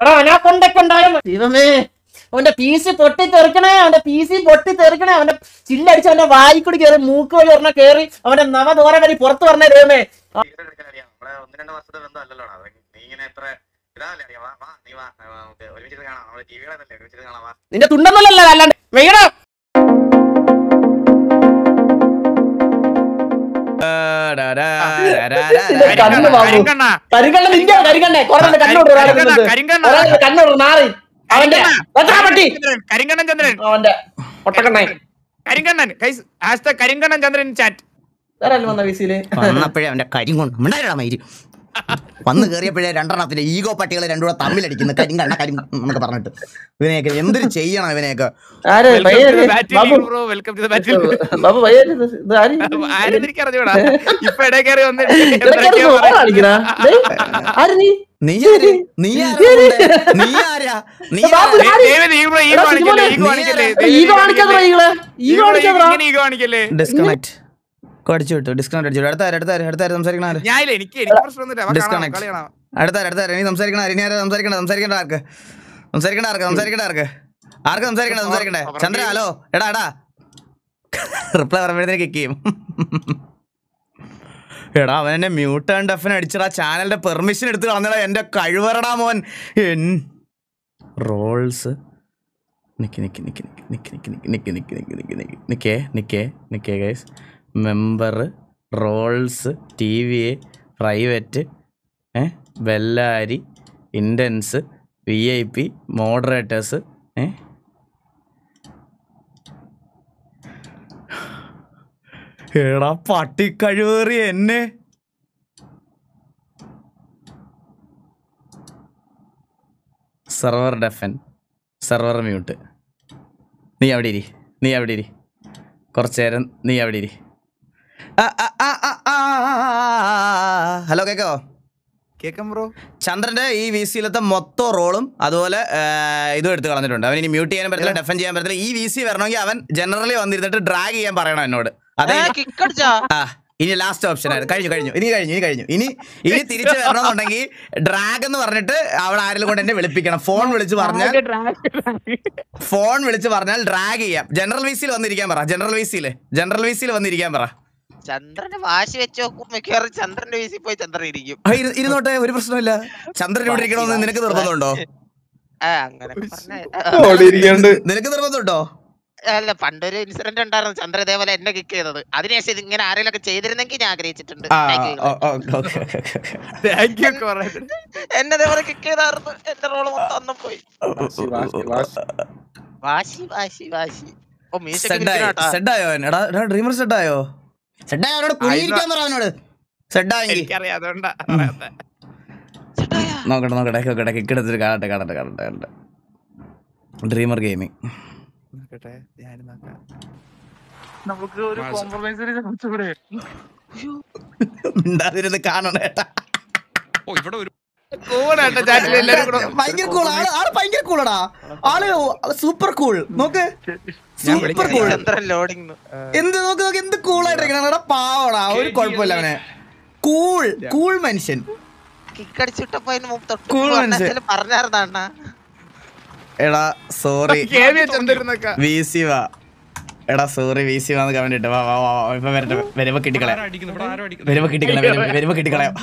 എടാ അനാക്കൊണ്ടൊക്കെ. ദൈവമേ. അവന്റെ പി സി പൊട്ടി തെറിക്കണേ അവന്റെ പി സി പൊട്ടി തെറിക്കണേ അവന്റെ ചില്ലടിച്ച് അവന്റെ വായിക്കൂടി കയറി മൂക്ക് വഴി പറഞ്ഞ കയറി അവന്റെ നവദോര വഴി പുറത്തു പറഞ്ഞേ ദൈവമേ. നിന്റെ തുണ്ടല്ലോ അല്ലാണ്ട്. വർഷത്തെ കണ്ണ് വാങ്ങൂ. കരിങ്കണ്ണ. കരിങ്കണ്ണ നിന്റെ കരിങ്കണ്ണേ? കൊറേ കണ്ണോട് കരിങ്കണ്ണ കണ്ണോട് മാറി. അവന്റെ പട്ടി. കരിങ്കണ്ണൻ ചന്ദ്രൻ. അവന്റെ ഒട്ടക്കണ്ണേ കരിങ്കണ്ണൻ ഹാഷ്ടാഗ് കരിങ്കണ്ണൻ ചന്ദ്രൻ ചാറ്റ് വേറെ വന്ന വിസിയിൽ വന്നപ്പോഴേ അവന്റെ കരിങ്കൊണ്ട് മിണ്ടായിരടാ മയിര് വന്ന് കയറിയപ്പോഴേ രണ്ടെണ്ണത്തിന്റെ ഈഗോ പട്ടികളെ രണ്ടുകൂടെ തമ്മിലടിക്കുന്നു കരിങ്കണ്ണ കരി എന്നൊക്കെ പറഞ്ഞിട്ട്. ഇവനെയൊക്കെ എന്തൊരു ചെയ്യണം ഇവനെയൊക്കെ ഡിസ്കണക്ട് അടിച്ചു വിട്ടു ഡിസ്കണക്ട് അടിച്ചു വിട്ടു. അടുത്താര് അടുത്താര് അടുത്താര് സംസാരിക്കണ കാണാം അടുത്താര് അടുത്താര് ഇനി സംസാരിക്കണ? ഇനി ആരാ സംസാരിക്കണ്ട സംസാരിക്കണ്ട ആർക്ക് സംസാരിക്കണ്ട ആർക്ക് സംസാരിക്കണ്ട ആർക്ക് ആർക്ക് സംസാരിക്കണ്ട സംസാരിക്കണ്ടേ ചന്ദ്ര ഹലോ എടാ എടാ റിപ്ലൈ പറയുമ്പോഴത്തേക്ക് കിക്ക് ചെയ്യും എടാ അവൻ എന്നെ മ്യൂട്ട് ആൻഡ് ഡെഫിന് അടിച്ചടാ ചാനലിന്റെ പെർമിഷൻ എടുത്ത് കളഞ്ഞടാ എന്റെ കഴിവറടാ മോൻ റോൾസ് നിക്ക് നിക്ക് നിക്ക് നിക്ക് നിക്ക് നിക്ക് നിക്ക് നിക്ക് നിക്ക് നിക്ക് നിക്ക് നിക്കേ നിക്കേ നിക്കേ guys member roles T V A private ഏ ബെല്ലാരി ഇൻഡൻസ് വി ഐ പി മോഡറേറ്റേഴ്സ് ഏ. എടാ പട്ടി കഴിവേറി എന്നെ. Server deafen server mute. നീ അവിടെ ഇരി നീ അവിടെ ഇരി. കുറച്ചു നേരം നീ അവിടെ ഇരി. ഹലോ കേക്കോ? കേക്കാം ബ്രോ. ചന്ദ്രന്റെ ഈ വി സിയിലത്തെ മൊത്തം റോളും അതുപോലെ ഇതും എടുത്ത് കളഞ്ഞിട്ടുണ്ട്. അവൻ ഇനി മ്യൂട്ട് ചെയ്യാൻ പറ്റില്ല ഡെഫൻ ചെയ്യാൻ പറ്റില്ല. ഈ വി സി വരണമെങ്കിൽ അവൻ ജനറലി വന്നിരുന്നിട്ട് ഡ്രാഗ് ചെയ്യാൻ പറയണം എന്നോട്. അതെ ആ ഇനി ലാസ്റ്റ് ഓപ്ഷൻ ആയിരുന്നു കഴിഞ്ഞു കഴിഞ്ഞു. ഇനി കഴിഞ്ഞു ഇനി കഴിഞ്ഞു. ഇനി ഇനി തിരിച്ചു വരണമെന്നുണ്ടെങ്കിൽ ഡ്രാഗ് എന്ന് പറഞ്ഞിട്ട് അവൾ ആരെങ്കിലും കൊണ്ട് എന്നെ വിളിപ്പിക്കണം. ഫോൺ വിളിച്ച് പറഞ്ഞാൽ ഫോൺ വിളിച്ച് പറഞ്ഞാൽ ഡ്രാഗ് ചെയ്യാം. ജനറൽ വിസിയിൽ വന്നിരിക്കാൻ പറ. ജനറൽ വിസിയിൽ ജനറൽ വിസിയിൽ വന്നിരിക്കാൻ പറ. ചന്ദ്രന്റെ വാശി വെച്ച് നോക്കും മിക്കവാറും ചന്ദ്രന്റെ വീസിൽ പോയി ചന്ദ്രൻ ഇരിക്കും. ഇരുന്നോട്ടെ ഒരു പ്രശ്നമില്ല ചന്ദ്രൻ ഇവിടെ ഇരിക്കണമെന്ന് നിനക്ക് നിർബന്ധമുണ്ടോ? ആ അങ്ങനെ പറഞ്ഞ നിനക്ക് നിർബന്ധമുണ്ടോ? അല്ല പണ്ടൊരു ഇൻസിഡന്റ് ഉണ്ടായിരുന്നു. ചന്ദ്ര ഇതേപോലെ എന്നെ കിക്ക് ചെയ്തത്. അതിനുശേഷം ഇത് ഇങ്ങനെ ആരെങ്കിലും ഒക്കെ ചെയ്തിരുന്നെങ്കിൽ ഞാൻ ആഗ്രഹിച്ചിട്ടുണ്ട്. എന്നെ ഇതേപോലെ കിക്ക് ചെയ്തായിരുന്നു. എന്റെ റോൾ മൊത്തം അന്നും പോയി. വാശി വാശി വാശി. ഓ മ്യൂസിക് ഡ്രീമർ സെഡായോ അവൻ? നോക്കട്ടെ നോക്കട്ടെ നോക്കട്ടെ കിക്ക് എടുത്തിട്ട് കാണട്ടെ കാണട്ടെ കാണട്ടെ ഡ്രീമർ ഗെയിമിംഗ് നമുക്ക് ഒരു കാണണേട്ടാ ഇവിടെ ഒരു ഭയങ്കര കൂൾ ആൾ ആൾ ഭയങ്കര കൂളടാ. ആൾ സൂപ്പർ കൂൾ. നോക്ക്. Super cool. എന്ത് നോക്ക് നോക്ക് എന്ത് കൂളായിട്ടിരിക്കണ. പാവടാ. ഒരു കുഴപ്പമില്ല അവനെ. കൂൾ. കൂൾ മനുഷ്യൻ. എടാ സോറി എടാ സോറി വി കമന്റ് ഇട്ട്. വരുമ്പോ കിട്ടിക്കളയാം. വരുമ്പോ കിട്ടിക്കളയാം വരുമ്പോ കിട്ടിക്കളയാം.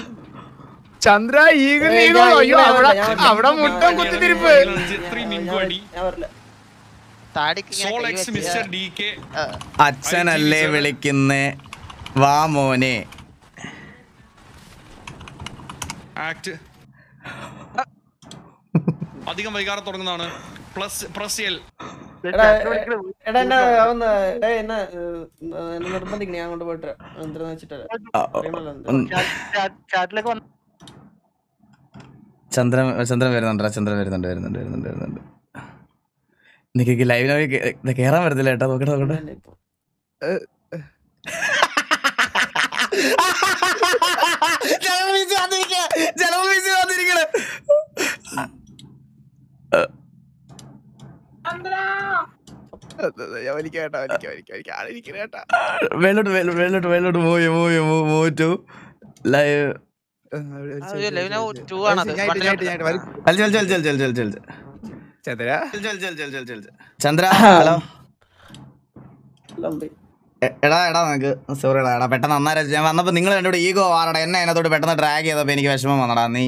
Chandra eagle eagle. അയ്യോ അവിടെ അവിടെ മുട്ടം കുത്തിത്തിരിപ്പ്. അച്ഛനല്ലേ വിളിക്കുന്നേ? വാ മോനെ. അധികം വൈകാതെ തുടങ്ങുന്നതാണ്. Plus plus L. നിർബന്ധിക്കണേ? അങ്ങോട്ട് പോയിട്ട് എന്താ? വെച്ചിട്ട് ചന്ദ്രൻ ചന്ദ്രൻ വരുന്നുണ്ടോ ചന്ദ്രൻ വരുന്നുണ്ട് വരുന്നുണ്ട് വരുന്നുണ്ട് വരുന്നുണ്ട്. നിനക്ക് ലൈവിന് കയറാൻ പറ്റത്തില്ല ഏട്ടാ നോക്കട്ടെ നോക്കട്ടെ. വേലോട്ട് വേലോട്ട് വേലോട്ട് പോയോ പോയോ പോറ്റു. ലൈവ് ചന്ദ്ര ഹലോ എടാ എടാ നിനക്ക് സോറി എടാ എടാ പെട്ടെന്ന് നന്നായി ഞാൻ വന്നപ്പോൾ നിങ്ങൾ രണ്ടുകൂടെ ഈഗോ ആറടാ എന്നെ അതിനകത്തോട്ട് പെട്ടെന്ന് ഡ്രാഗ് ചെയ്തപ്പോ എനിക്ക് വിഷമം വന്നടാ നീ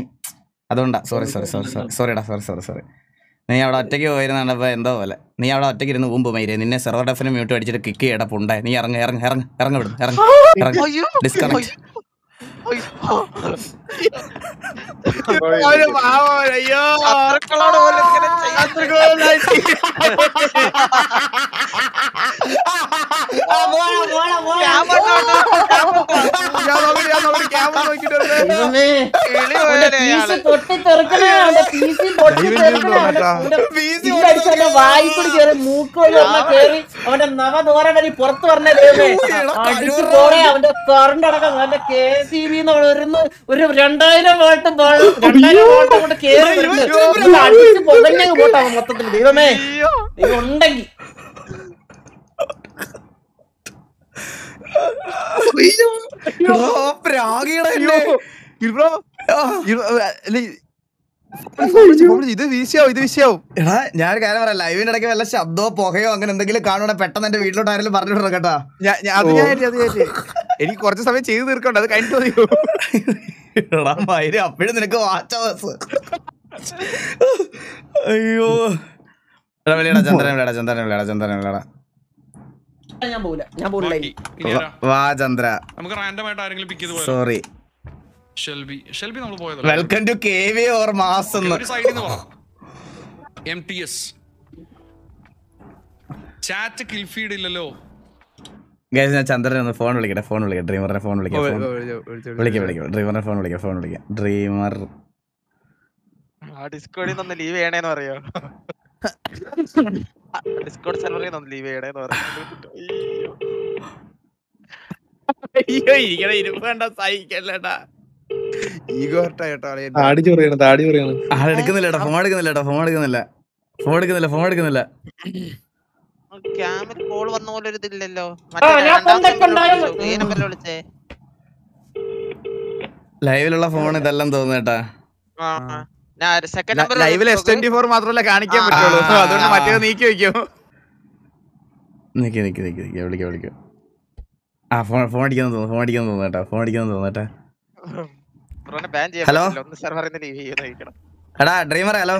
അതുകൊണ്ടാ sorry sorry sorry sorry sorry സോറിടാ sorry sorry sorry നീ അവിടെ ഒറ്റയ്ക്ക് പോയിരുന്നപ്പോൾ എന്തോ പോലെ നീ അവിടെ ഒറ്റയ്ക്ക് ഇരുന്ന് ഊമ്പ് മൈരേ നിന്നെ സെർവർ ഡെഫിനും മ്യൂട്ട് അടിച്ചിട്ട് കിക്ക് ചെയ്യടാ പുണ്ടേ നീ ഇറങ്ങി ഇറങ്ങി ഇറങ്ങി ഇറങ്ങി വിടും ഇറങ്ങി ഇറങ്ങ് ഡിസ്കണക്ട് അയ്യോ ഇങ്ങനെ ചെയ്യാൻ ഞാൻ വന്നോണ്ട് ഞാൻ നോക്കി ഞാൻ നോക്കി ക്യാമറ നോക്കിട്ട് വന്നേ. ദൈവമേ കിളി അവന്റെ പോലെ പൊട്ടി തെറിക്കണേ അവന്റെ പൊട്ടി ദൈവം തെറിക്കണേ ചെയ്തു അവന്റെ കേട്ടോ. അവന്റെ പീസി ചില്ലടിച്ച് അവന്റെ വായി കൂടി കേറി അവന്റെ നവദോര വഴി പുറത്ത് പറഞ്ഞ ദൈവമേ. അടിച്ചു പോണേ അവന്റെ കറണ്ട് അടക്കം അവന്റെ കെ സി ബി ഒരു ഒരു രണ്ടായിരം വോൾട്ട് രണ്ടായിരം വോൾട്ട് കൊണ്ട് കേറി അടിച്ച് പൊതഞ്ഞങ്ങ് പോട്ടെ മൊത്തത്തിൽ ദൈവമേ. ദൈവം ഉണ്ടെങ്കിൽ പ്രാഗിയുടെ എന്നെ. ഇത് വീശിയാവും ഇത് വീശിയാവും. എടാ ഞാൻ ഒരു കാര്യം പറയാം. ലൈവിന്റെ ഇടയ്ക്ക് വല്ല ശബ്ദമോ പുകയോ അങ്ങനെ എന്തെങ്കിലും കാണുവാണെ പെട്ടെന്ന് എന്റെ വീട്ടിലോട്ട് ആരെങ്കിലും പറഞ്ഞു വിടണം കേട്ടാ. അത് ഞാൻ അത് ഞാൻ എനിക്ക് കുറച്ച് സമയം ചെയ്തു തീർക്കണ്ട അത് കഴിഞ്ഞിട്ട് എടാ മൈര് അപ്പോഴും നിനക്ക് വാച്ച് ബസ് അയ്യോ. വിളിയടാ ചന്ദ്രൻ വിളിയടാ ചന്ദ്രൻ വിളിയടാ ചന്ദ്രൻ വിളിയടാ ഞാൻ പോകില്ല ഞാൻ പോകില്ല. വാ ചന്ദ്ര. നമുക്ക് റാൻഡം ആയിട്ട് ആരെങ്കിലും പിക്ക് ചെയ്ത് സോറി ഷെൽബി. ഷെൽബി നമ്മൾ പോയതല്ലോ? Welcome to K V or mass എന്ന് ഒരു സൈഡിൽ നിന്ന് M T S chat kill feed ഇല്ലല്ലോ ഗൈസ് ഞാൻ ചന്ദ്രനെ ഒന്ന് ഫോൺ വിളിക്കട്ടെ ഫോൺ വിളിക്കാം ഡ്രീമറിനെ ഫോൺ വിളിക്കാം വിളിക്കാം വിളിക്കാം. ഡ്രീമറിനെ ഫോൺ വിളിക്കാം ഫോൺ വിളിക്കാം. ഡ്രീമർ ആ ഡിസ്കോഡിൽ നിന്ന് ലീവ് ചെയ്യണേന്ന് പറയോ? ഡിസ്കോഡ് സെർവറിൽ നിന്ന് ലീവ് ചെയ്യണേന്ന് പറയോ? അയ്യോ. അയ്യോ ഇരിക്കണ ഇരുപ്പ് കണ്ട ഹർട്ടായിട്ടോ താടി ചൊറിയാണ് താടി ചൊറിയാണ്. ആളെടുക്കുന്നില്ല ഫോൺ എടുക്കുന്നില്ലടാ ഫോൺ എടുക്കുന്നില്ല. ഫോൺ എടുക്കുന്നില്ല ഫോൺ എടുക്കുന്നില്ല. കോൾ വന്ന പോലെ ഒരു ഇതില്ലല്ലോ. വിളിച്ചേ? ലൈവിലുള്ള ഫോൺ ഇതെല്ലാം തോന്നുന്നു കേട്ടാ. ആ, ആ. ഞാൻ സെക്കൻഡ് നമ്പർ ലൈവിൽ എസ് ട്വന്റി ഫോർ മാത്രമല്ല കാണിക്കാൻ പറ്റുള്ളൂ. അതുകൊണ്ട് മറ്റേ നീക്കി വെക്കും. നിക്ക് നിക്ക് നിക്ക് നിക്ക്. വിളിക്കാം വിളിക്കാം. ആ ഫോൺ ഫോൺ അടിക്കുന്നു തോന്നുന്നു ഫോൺ അടിക്കാൻ തോന്നുന്നു കേട്ടോ ഫോൺ അടിക്കാൻ തോന്നുന്നു കേട്ടോ. ഹലോ? എടാ ഡ്രീമർ ഹലോ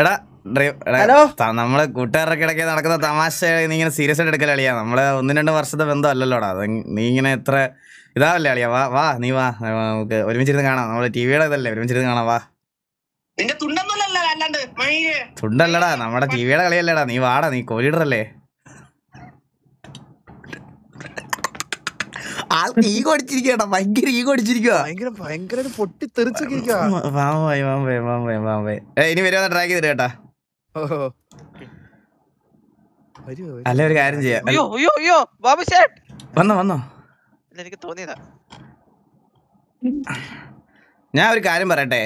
എടാ ഡ്രീം എടാ, ഹലോ? നമ്മൾ കൂട്ടുകാരൊക്കെ ഇടയ്ക്ക് നടക്കുന്ന തമാശ നീ ഇങ്ങനെ സീരിയസ് ആയിട്ട് എടുക്കല അളിയാ? നമ്മൾ ഒന്നും രണ്ട് വർഷത്തെ ബന്ധം അല്ലല്ലോടാ നീ ഇങ്ങനെ എത്ര ഇതാവല്ലേ അളിയാ? വാ വാ നീ വാ. നമുക്ക് ഒരുമിച്ചിരുന്ന് കാണാം. നമ്മൾ ടി വിയുടെ ഇതല്ലേ ഒരുമിച്ചിരുന്ന് കാണാം വാ. തുണ്ടല്ലടാ നമ്മുടെ ടി വിയുടെ കളിയല്ലേടാ. നീ വാടാ നീ കോലിഡറല്ലേ ആൾക്ക് ഈ കൊടിച്ചിരിക്കടാ ഭയങ്കര ഈ ഭയങ്കര ഭയങ്കര പൊട്ടി തെറിച്ചൊക്കെ ഏ ഇനി ട്രാക്ക് ചെയ്തിട്ട് കേട്ടാ? അല്ല ഒരു കാര്യം ചെയ്യാം. അയ്യോ അയ്യോ അയ്യോ ബാബു ചേട്ട് വന്നോ വന്നോ. എനിക്ക് തോന്നിയതാ. ഞാൻ ഒരു കാര്യം പറയട്ടെ?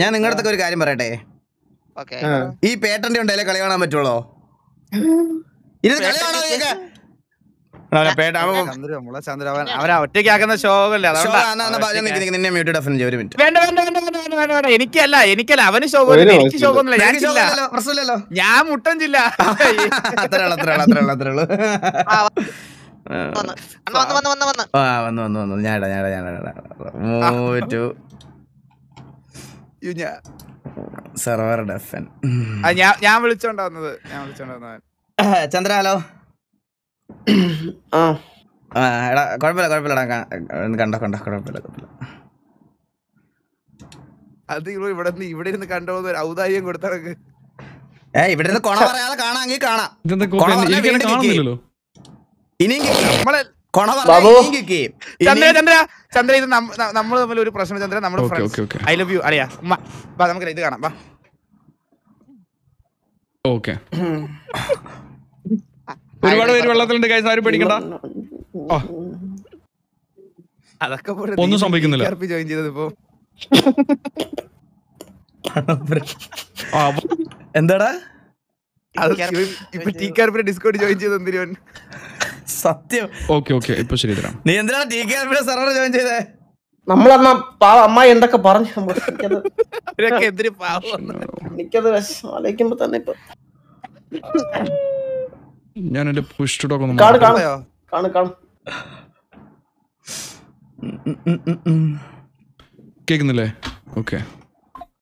ഞാൻ നിങ്ങളുടെ അടുത്തൊക്കെ ഒരു കാര്യം പറയട്ടെ? ഓക്കെ. ഈ പേട്ടന്റെ ഉണ്ടെങ്കിൽ കളി കാണാൻ പറ്റുള്ളോ ഇത് കളി കാണാൻ ഒറ്റയ്ക്കാക്കുന്ന ശോകല്ലേ എനിക്കല്ല എനിക്കല്ല അവന് ശോകമൊന്നുമില്ല എനിക്ക്. ശോകമൊന്നുമില്ല ഞാൻ മുട്ടം ചില്ല. വന്ന് വന്ന് വന്ന് ഞാടാ ഞാടാ ഞാടാ മൂറ്റു സെർവർ ഡെഫൻ ഞാൻ ഞാൻ വിളിച്ചോണ്ടാ ഞാൻ വിളിച്ചോണ്ടാ ചന്ദ്ര ഹലോ. ആ. ആ എടാ കുഴപ്പമില്ല കുഴപ്പമില്ലടാ കണ്ടോ കണ്ടോ കുഴപ്പമില്ല കുഴപ്പമില്ല അത് ഇവിടെ ഇവിടെ ഇരുന്ന് കണ്ടോന്ന് ഒരു ഔദാര്യം കൊടുത്തവർക്ക് ഏ ഇവിടെ നിന്ന് കൊണ പറയാതെ കാണാമെങ്കിൽ കാണാം. ഇനിയും. ചന്ദ്ര ചന്ദ്ര ചന്ദ്ര ഇത് നമ്മൾ തമ്മിൽ ഒരു പ്രശ്നം ചന്ദ്ര നമ്മുടെ ഐ ലവ് യു അറിയാ. ഉമ്മ. വാ നമുക്ക് ഇത് കാണാം. വാ. ഓക്കെ. ഒരുപാട് പേര് വെള്ളത്തിലുണ്ട് കൈസ് ആരും പേടിക്കണ്ട. അതൊക്കെ ഒന്നും സംഭവിക്കുന്നില്ല. ജോയിൻ ചെയ്തത്. ഇപ്പോ എന്താടാ ജോയിൻ സത്യം. ഇപ്പൊ ശരി നീ ടി ജോയിൻ ചെയ്തേ? അമ്മ എന്തൊക്കെ പറഞ്ഞു. ഞാൻ എന്റെ പുഷ് ടോക്ക് ഒന്ന് കാണു. ഓക്കെ.